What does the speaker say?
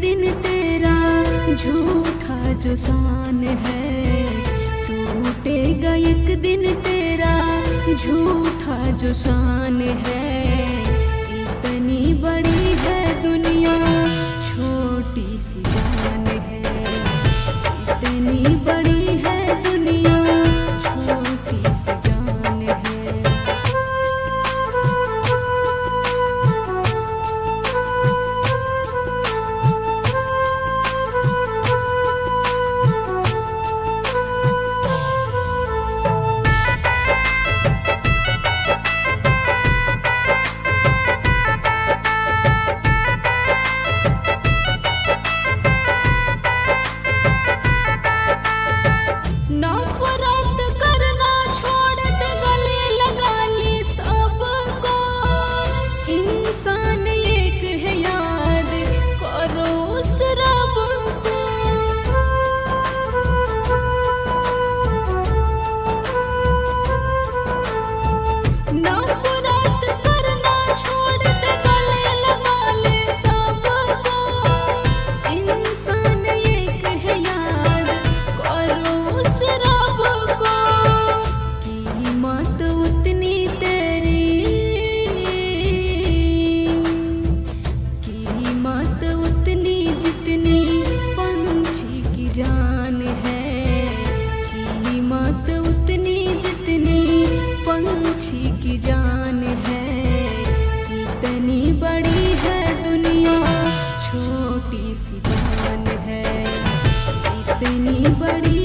दिन तेरा झूठा जो सान है, टूटेगा एक दिन तेरा झूठा जो सान है। इतनी बड़ी no किसी की जान है इतनी बड़ी है दुनिया छोटी सी जान है इतनी बड़ी